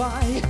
by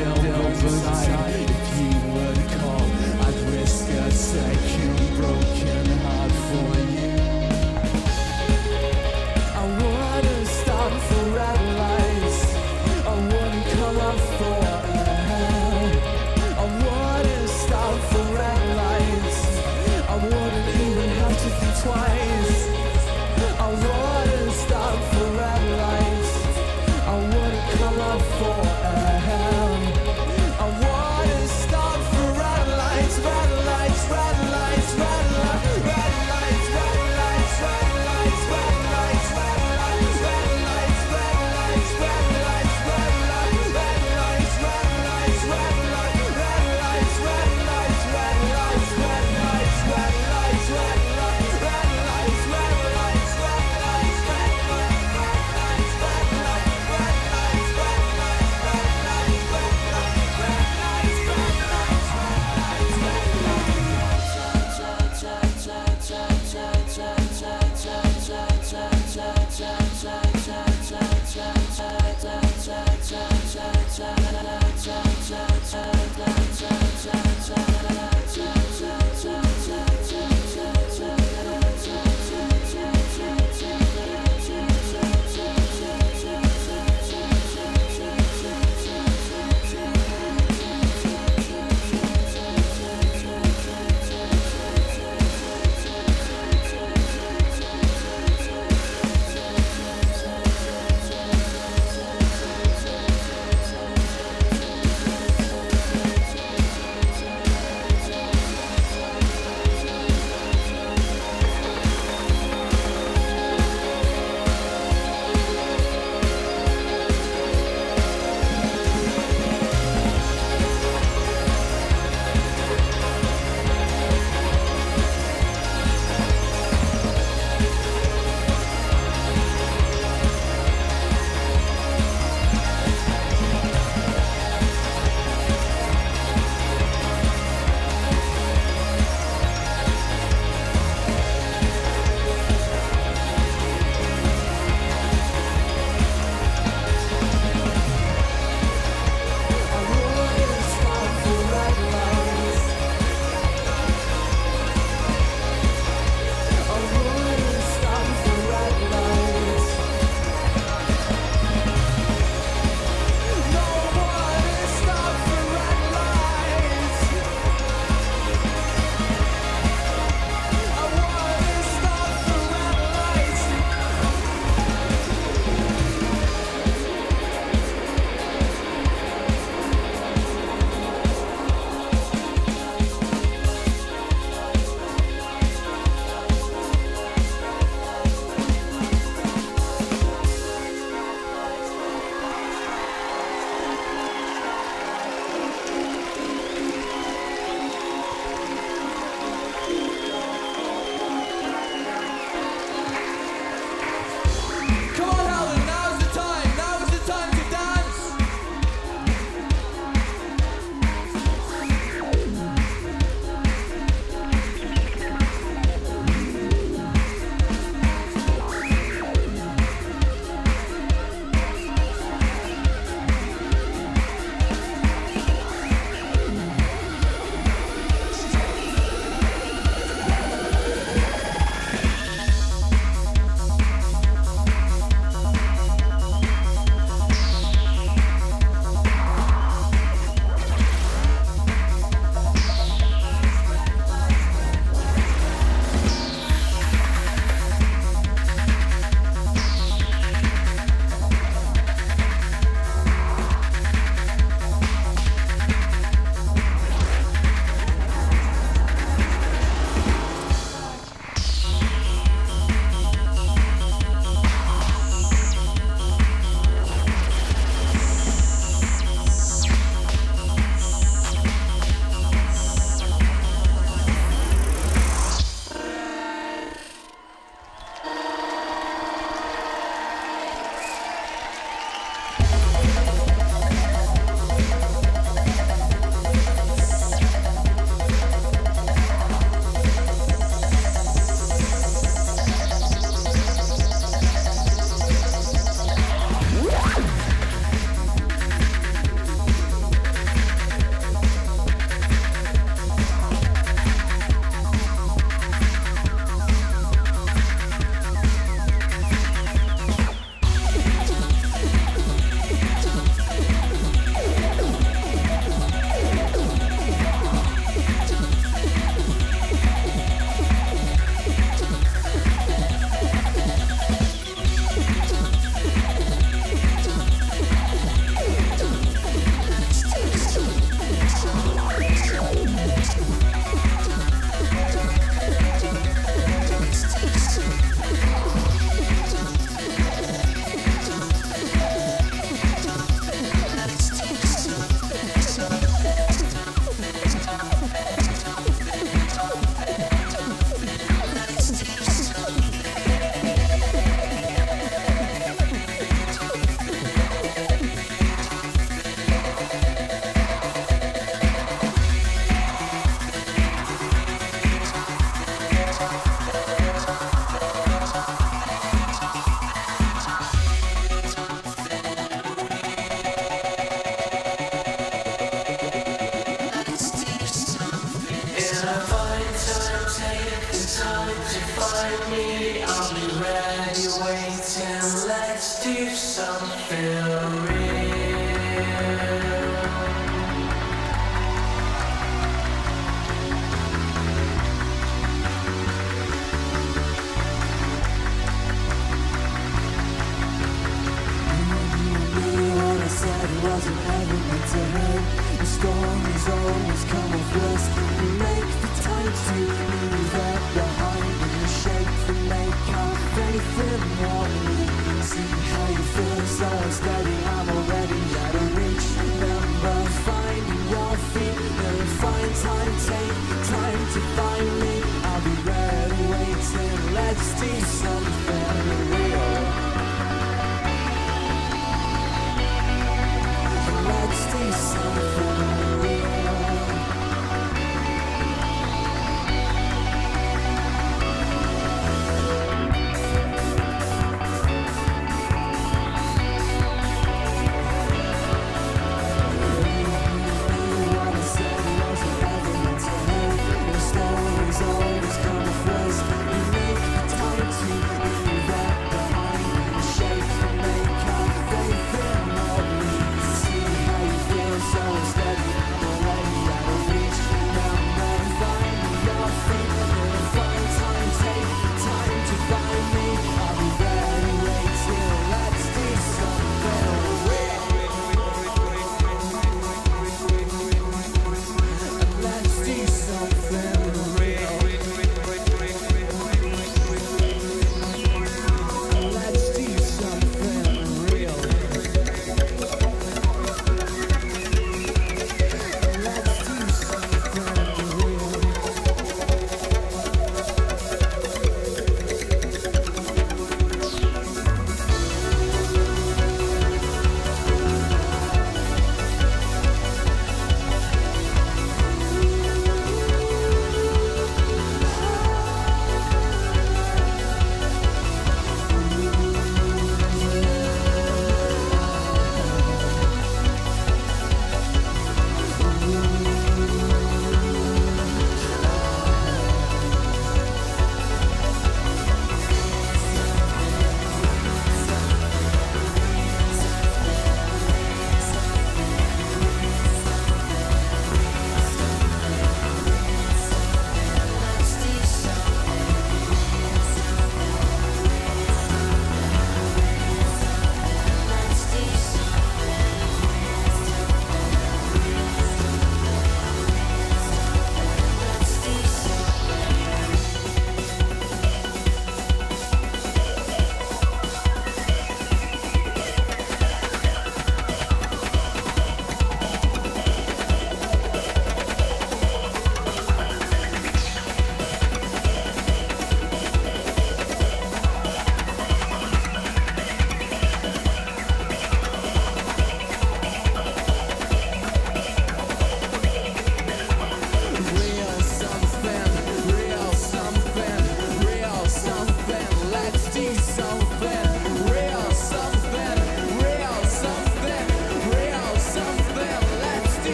still inside.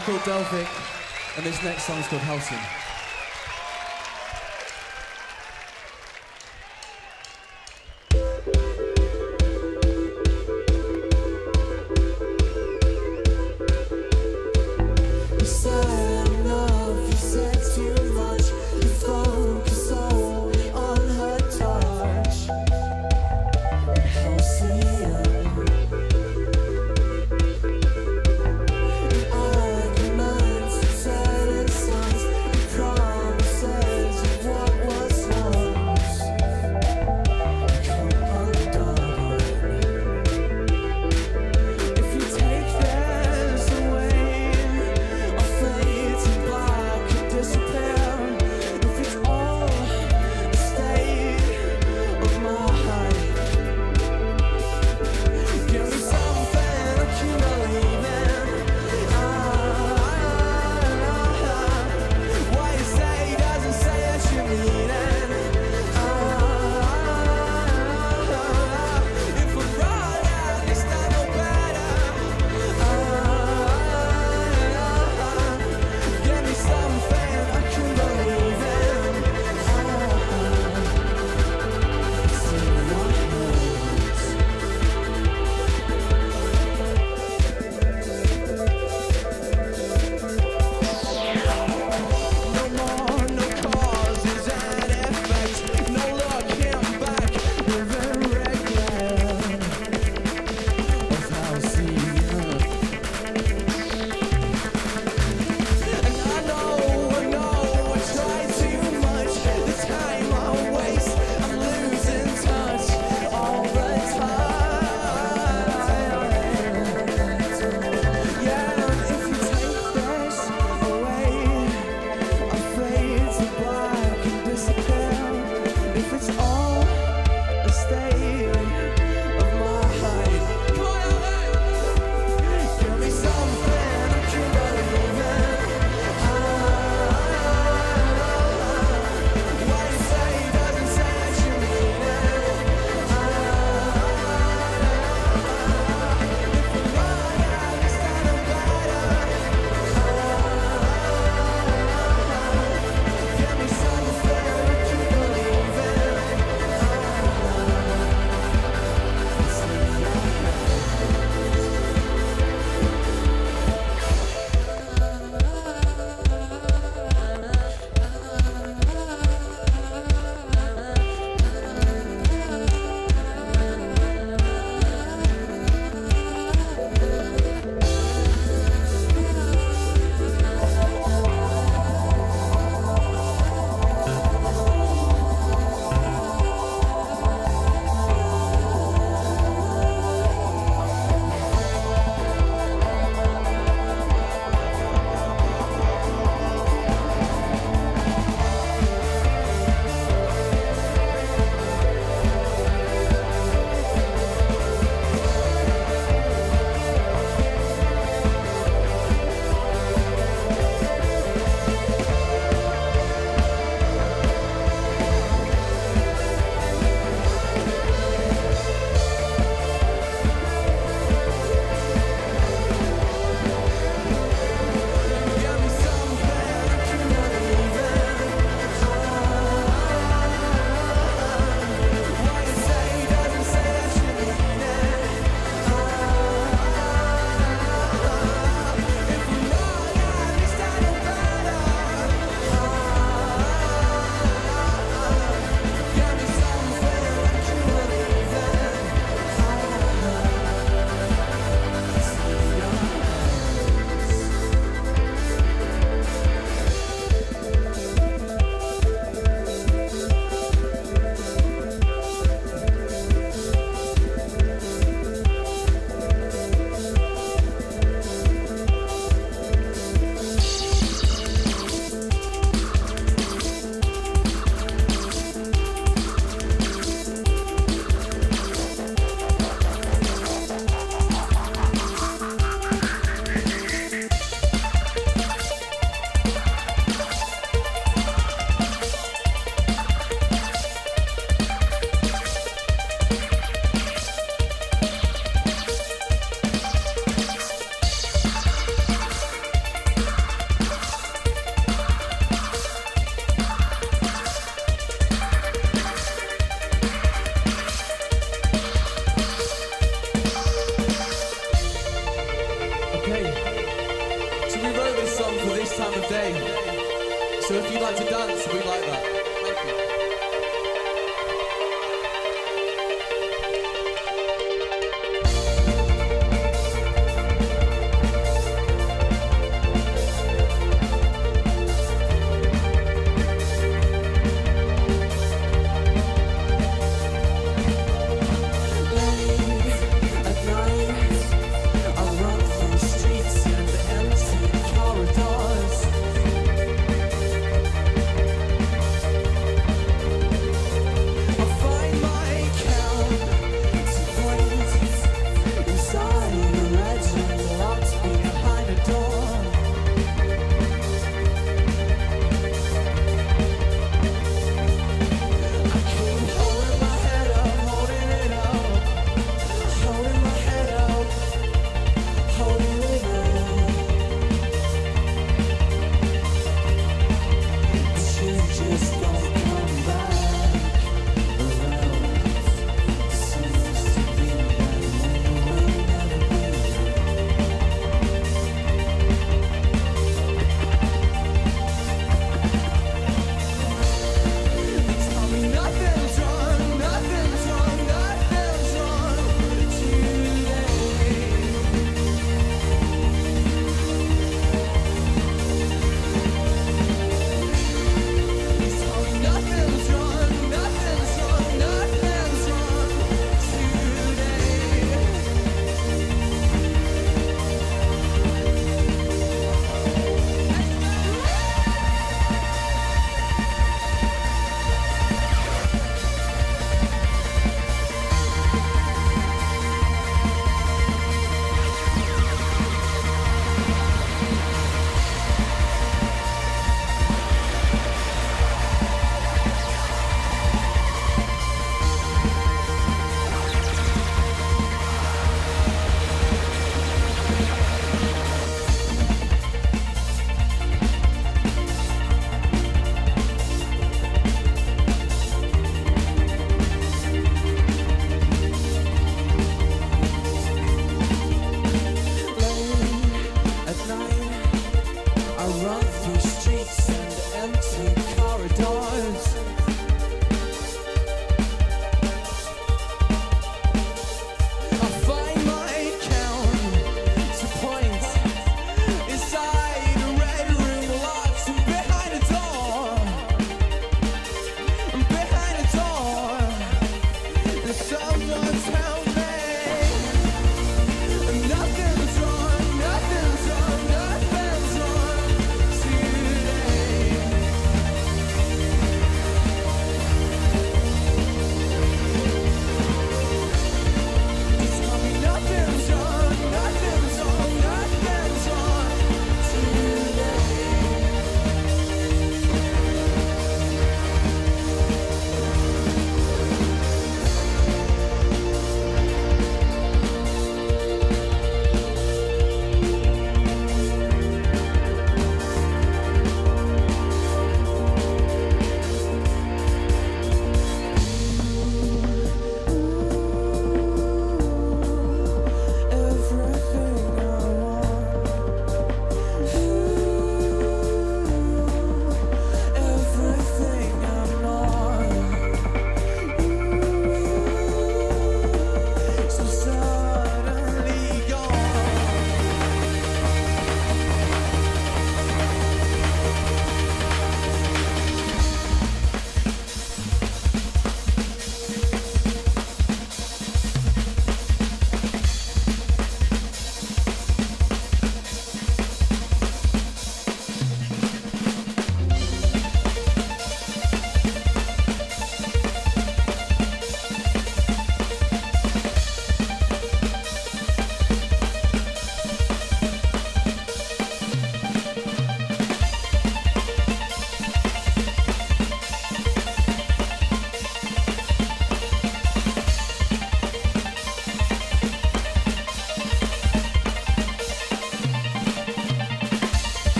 Called Delphic, and this next song's called Halcyon.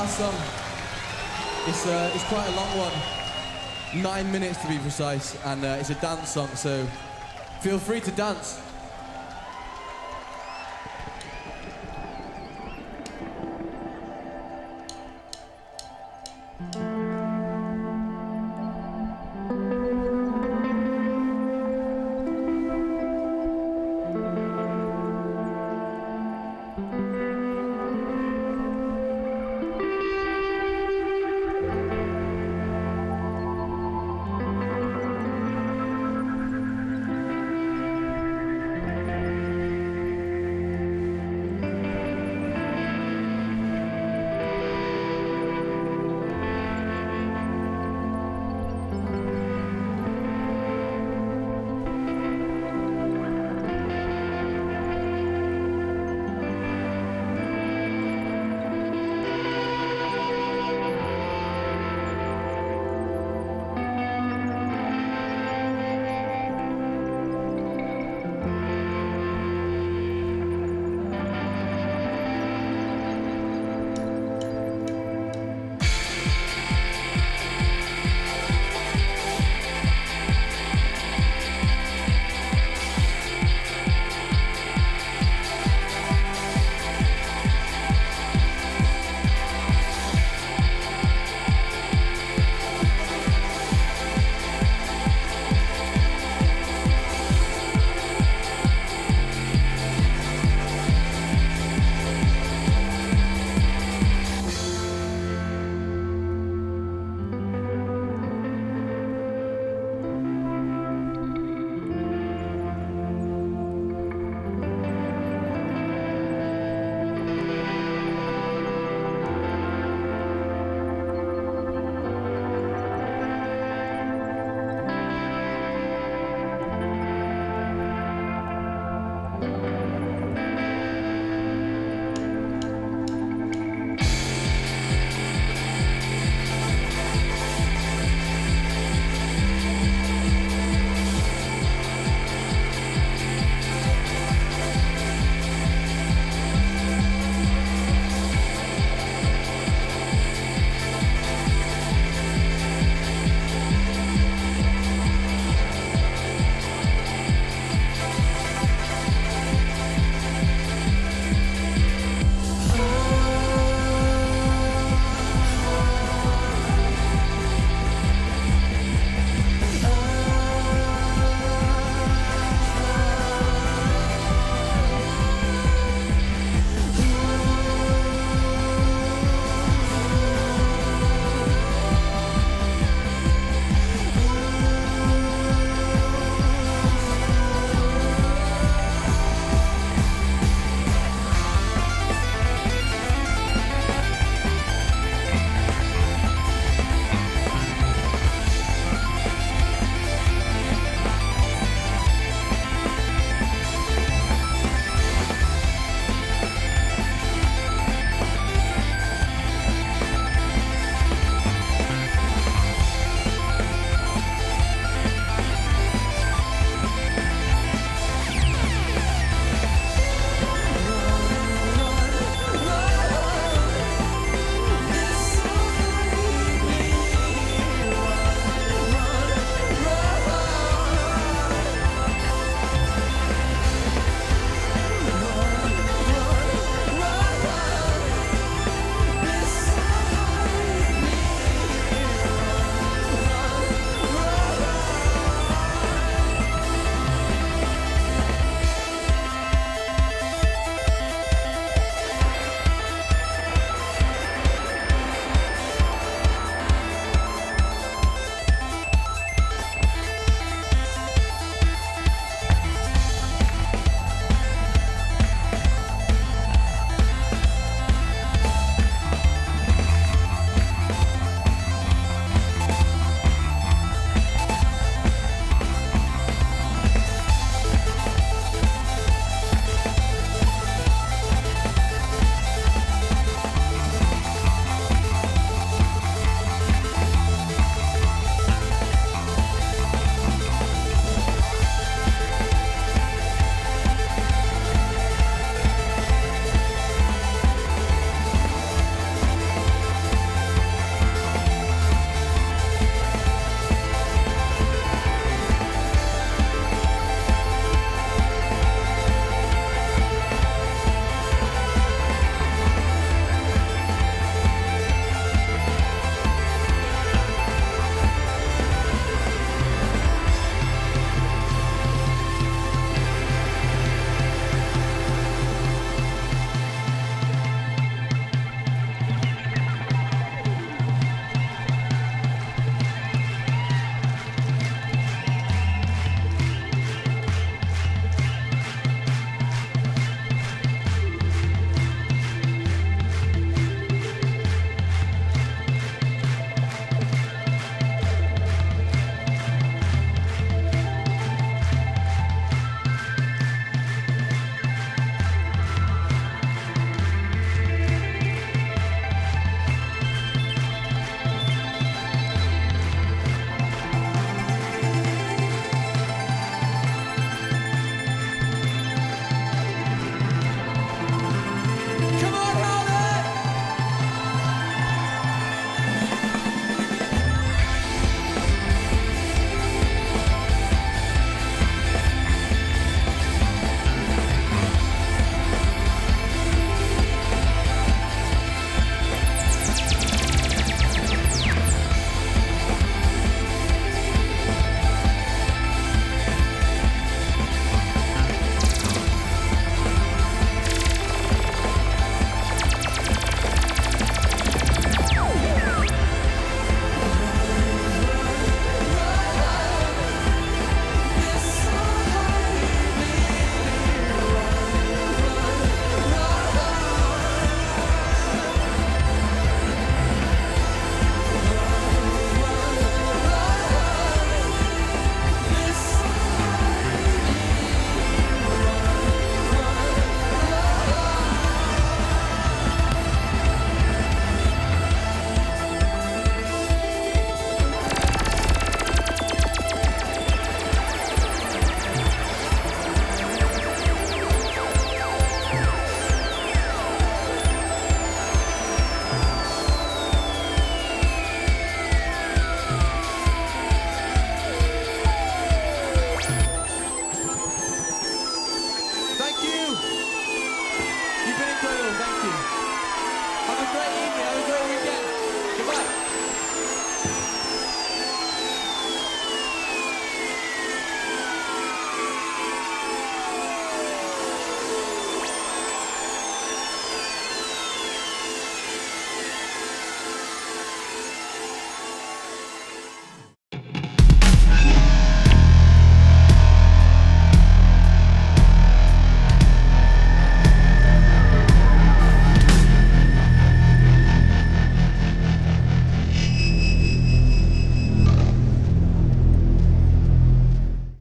Last song. It's, uh, it's quite a long one. Nine minutes to be precise, and uh, it's a dance song, so feel free to dance.